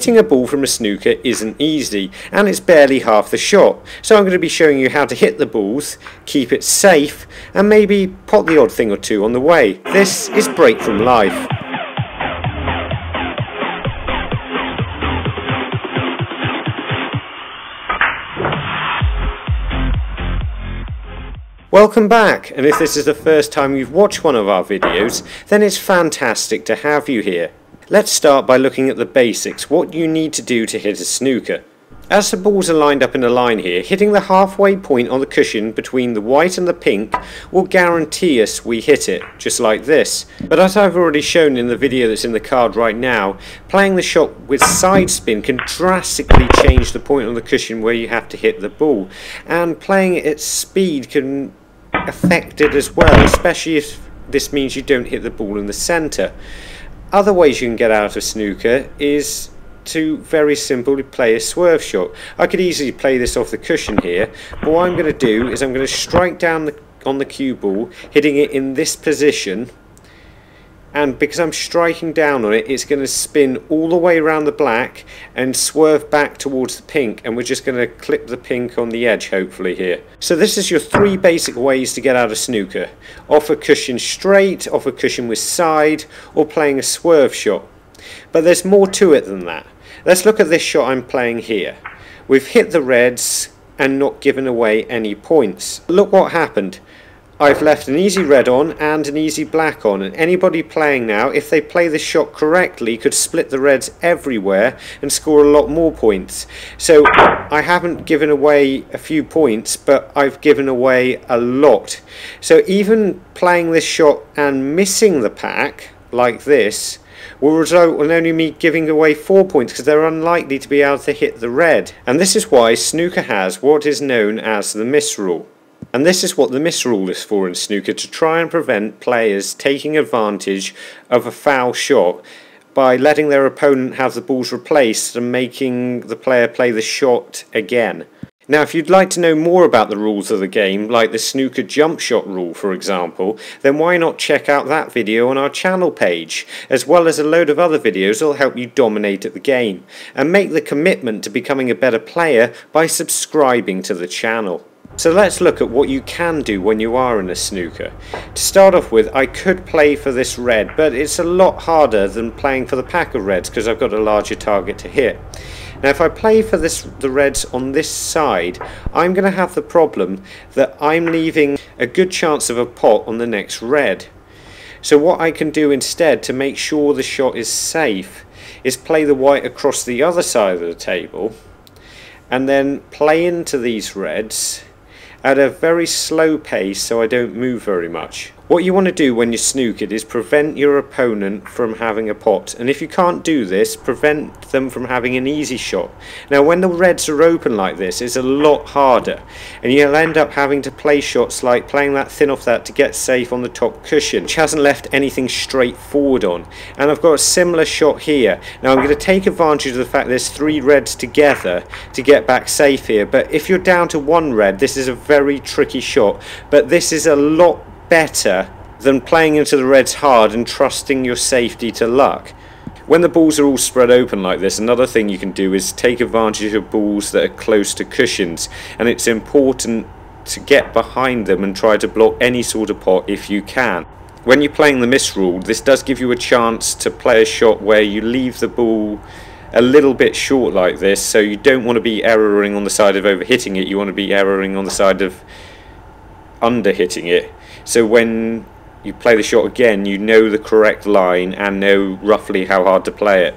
Hitting a ball from a snooker isn't easy and it's barely half the shot. So I'm going to be showing you how to hit the balls, keep it safe and maybe pot the odd thing or two on the way. This is Break from Life. Welcome back, and if this is the first time you've watched one of our videos, then it's fantastic to have you here. Let's start by looking at the basics, what you need to do to hit a snooker. As the balls are lined up in a line here, hitting the halfway point on the cushion between the white and the pink will guarantee us we hit it, just like this. But as I've already shown in the video that's in the card right now, playing the shot with side spin can drastically change the point on the cushion where you have to hit the ball. And playing it at speed can affect it as well, especially if this means you don't hit the ball in the centre. Other ways you can get out of snooker is to very simply play a swerve shot. I could easily play this off the cushion here, but what I'm going to do is I'm going to strike down the, on the cue ball, hitting it in this position, and because I'm striking down on it it's going to spin all the way around the black and swerve back towards the pink and we're just going to clip the pink on the edge hopefully here. So this is your three basic ways to get out of snooker. Off a cushion straight, off a cushion with side or playing a swerve shot. But there's more to it than that. Let's look at this shot I'm playing here. We've hit the reds and not given away any points. Look what happened. I've left an easy red on and an easy black on and anybody playing now if they play the shot correctly could split the reds everywhere and score a lot more points so I haven't given away a few points but I've given away a lot so even playing this shot and missing the pack like this will result in only me giving away 4 points because they're unlikely to be able to hit the red. And this is why snooker has what is known as the miss rule. And this is what the miss rule is for in snooker to try and prevent players taking advantage of a foul shot by letting their opponent have the balls replaced and making the player play the shot again. Now, if you'd like to know more about the rules of the game, like the snooker jump shot rule, for example, then why not check out that video on our channel page, as well as a load of other videos that'll help you dominate at the game, and make the commitment to becoming a better player by subscribing to the channel. So let's look at what you can do when you are in a snooker. To start off with, I could play for this red, but it's a lot harder than playing for the pack of reds because I've got a larger target to hit. Now if I play for this the reds on this side, I'm going to have the problem that I'm leaving a good chance of a pot on the next red. So what I can do instead to make sure the shot is safe is play the white across the other side of the table and then play into these reds at a very slow pace so I don't move very much. What you want to do when you snook it is prevent your opponent from having a pot. And if you can't do this prevent them from having an easy shot. Now when the reds are open like this it's a lot harder. And you'll end up having to play shots like playing that thin off that to get safe on the top cushion which hasn't left anything straight forward on. And I've got a similar shot here. Now I'm going to take advantage of the fact there's three reds together to get back safe here. But if you're down to one red this is a very tricky shot. But this is a lot better than playing into the reds hard and trusting your safety to luck. When the balls are all spread open like this, another thing you can do is take advantage of balls that are close to cushions and it's important to get behind them and try to block any sort of pot if you can. When you're playing the miss rule, this does give you a chance to play a shot where you leave the ball a little bit short like this, so you don't want to be erroring on the side of overhitting it, you want to be erroring on the side of under hitting it. So when you play the shot again, you know the correct line and know roughly how hard to play it.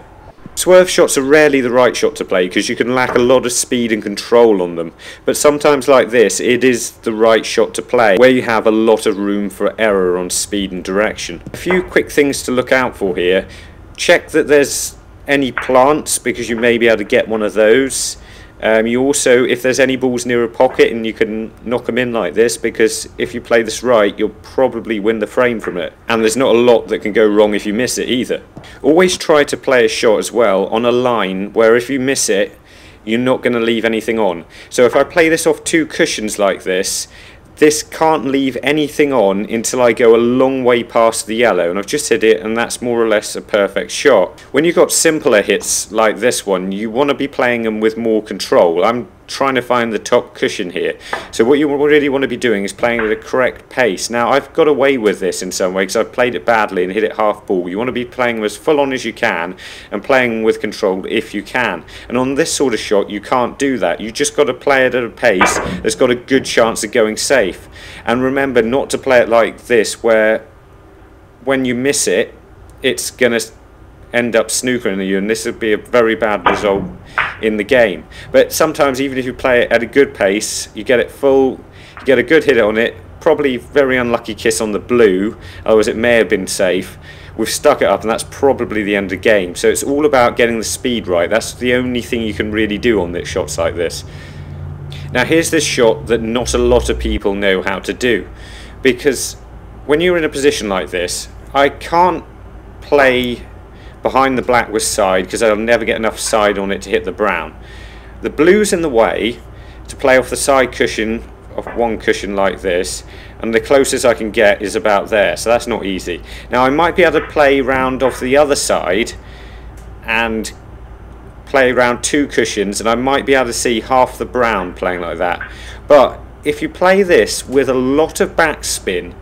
Swerve shots are rarely the right shot to play because you can lack a lot of speed and control on them, but sometimes like this it is the right shot to play where you have a lot of room for error on speed and direction. A few quick things to look out for here. Check that there's any plants because you may be able to get one of those. Um, you also, if there's any balls near a pocket and you can knock them in like this, because if you play this right, you'll probably win the frame from it. And there's not a lot that can go wrong if you miss it either. Always try to play a shot as well on a line where if you miss it, you're not going to leave anything on. So if I play this off two cushions like this, this can't leave anything on until I go a long way past the yellow and I've just hit it and that's more or less a perfect shot. When you've got simpler hits like this one you want to be playing them with more control. I'm trying to find the top cushion here. So what you really want to be doing is playing at a correct pace. Now I've got away with this in some way because I've played it badly and hit it half ball. You want to be playing as full on as you can and playing with control if you can. And on this sort of shot you can't do that. You just got to play it at a pace that's got a good chance of going safe. And remember not to play it like this where when you miss it it's going to end up snookering you and this would be a very bad result in the game. But sometimes even if you play it at a good pace, you get it full, you get a good hit on it, probably very unlucky kiss on the blue, otherwise it may have been safe. We've stuck it up and that's probably the end of the game. So it's all about getting the speed right. That's the only thing you can really do on this shots like this. Now here's this shot that not a lot of people know how to do. Because when you're in a position like this, I can't play behind the black was side because I'll never get enough side on it to hit the brown. The blue's in the way to play off the side cushion of one cushion like this and the closest I can get is about there so that's not easy. Now I might be able to play round off the other side and play around two cushions and I might be able to see half the brown playing like that but if you play this with a lot of backspin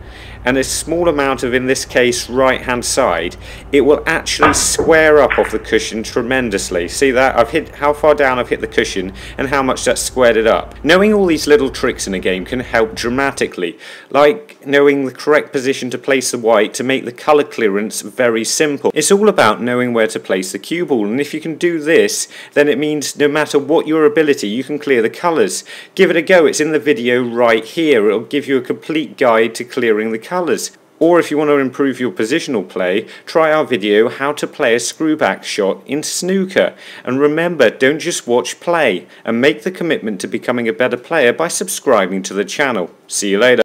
and a small amount of, in this case, right hand side, it will actually square up off the cushion tremendously. See that? I've hit how far down I've hit the cushion and how much that's squared it up. Knowing all these little tricks in a game can help dramatically, like knowing the correct position to place the white to make the colour clearance very simple. It's all about knowing where to place the cue ball, and if you can do this, then it means no matter what your ability, you can clear the colours. Give it a go, it's in the video right here. It'll give you a complete guide to clearing the colours colours. Or if you want to improve your positional play, try our video how to play a screwback shot in snooker. And remember, don't just watch play, and make the commitment to becoming a better player by subscribing to the channel. See you later.